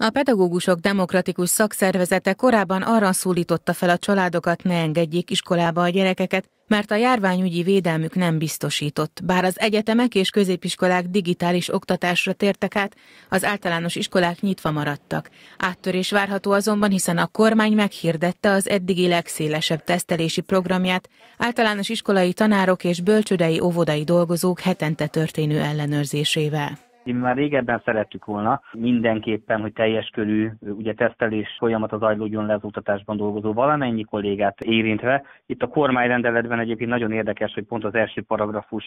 A pedagógusok demokratikus szakszervezete korábban arra szólította fel a családokat, ne engedjék iskolába a gyerekeket, mert a járványügyi védelmük nem biztosított. Bár az egyetemek és középiskolák digitális oktatásra tértek át, az általános iskolák nyitva maradtak. Áttörés várható azonban, hiszen a kormány meghirdette az eddigi legszélesebb tesztelési programját, általános iskolai tanárok és bölcsödei óvodai dolgozók hetente történő ellenőrzésével. Mi már régebben szerettük volna mindenképpen, hogy teljes körű ugye tesztelés folyamat az zajlódjon le az oktatásban dolgozó valamennyi kollégát érintve. Itt a kormányrendeletben egyébként nagyon érdekes, hogy pont az első paragrafus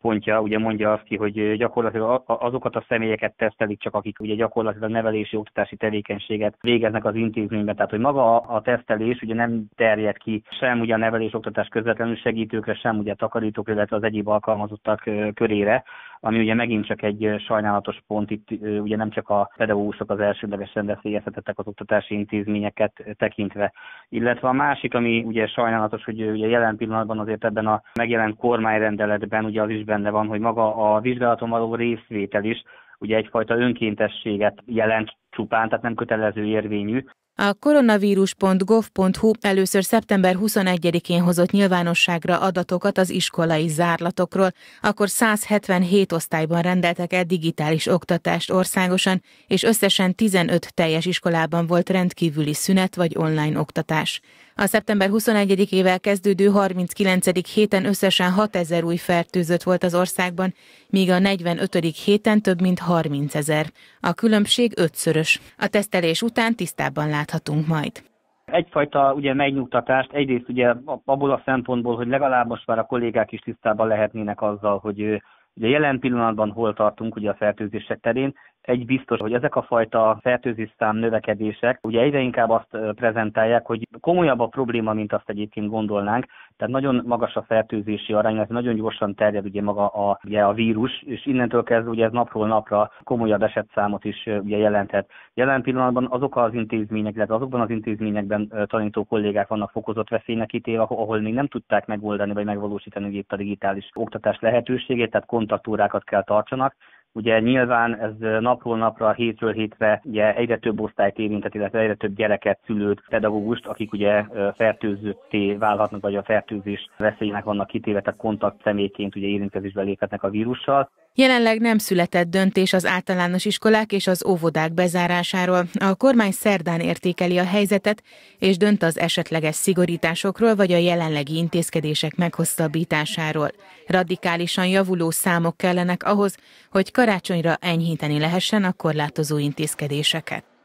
pontja ugye mondja azt ki, hogy gyakorlatilag azokat a személyeket tesztelik csak, akik ugye gyakorlatilag nevelési oktatási tevékenységet végeznek az intézményben. Tehát, hogy maga a tesztelés ugye nem terjed ki sem ugye a nevelés oktatás közvetlenül segítőkre, sem ugye a takarítókra, illetve az egyéb alkalmazottak körére, ami ugye megint csak egy sajnálatos pont, itt ugye nem csak a pedagógusok az elsődlegesen veszélyeztetettek az oktatási intézményeket tekintve, illetve a másik, ami ugye sajnálatos, hogy ugye jelen pillanatban azért ebben a megjelent kormányrendeletben ugye az is benne van, hogy maga a vizsgálaton való részvétel is ugye egyfajta önkéntességet jelent csupán, tehát nem kötelező érvényű, a koronavírus.gov.hu először szeptember 21-én hozott nyilvánosságra adatokat az iskolai zárlatokról, akkor 177 osztályban rendeltek el digitális oktatást országosan, és összesen 15 teljes iskolában volt rendkívüli szünet vagy online oktatás. A szeptember 21-ével kezdődő 39. héten összesen 6000 új fertőzött volt az országban, míg a 45. héten több mint 30 ezer. A különbség ötszörös. A tesztelés után tisztában láthatunk majd. Egyfajta ugye megnyugtatást, egyrészt ugye abból a szempontból, hogy legalább most már a kollégák is tisztában lehetnének azzal, hogy Ugye jelen pillanatban hol tartunk ugye a fertőzések terén, egy biztos, hogy ezek a fajta fertőzésszám növekedések ugye egyre inkább azt prezentálják, hogy komolyabb a probléma, mint azt egyébként gondolnánk. Tehát nagyon magas a fertőzési arány, ez nagyon gyorsan terjed ugye maga a, ugye a vírus, és innentől kezdve ugye ez napról napra komolyabb esetszámot is ugye jelenthet. Jelen pillanatban azok az intézmények, illetve azokban az intézményekben tanító kollégák vannak fokozott veszélynek ítéve, ahol még nem tudták megoldani vagy megvalósítani itt a digitális oktatás lehetőségét, tehát kontaktúrákat kell tartsanak. Ugye nyilván ez napról napra, hétről hétre ugye egyre több osztályt érintett, illetve egyre több gyereket, szülőt, pedagógust, akik ugye fertőzötté válhatnak, vagy a fertőzés veszélynek vannak kitéve, tehát kontakt személyként ugye érintkezésbe léphetnek a vírussal. Jelenleg nem született döntés az általános iskolák és az óvodák bezárásáról. A kormány szerdán értékeli a helyzetet, és dönt az esetleges szigorításokról vagy a jelenlegi intézkedések meghosszabbításáról. Radikálisan javuló számok kellenek ahhoz, hogy karácsonyra enyhíteni lehessen a korlátozó intézkedéseket.